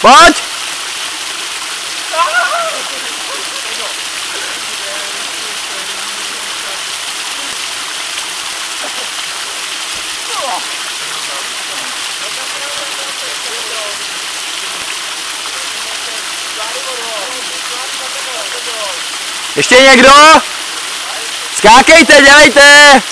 Pojď! Ještě někdo? Skákejte, dělejte!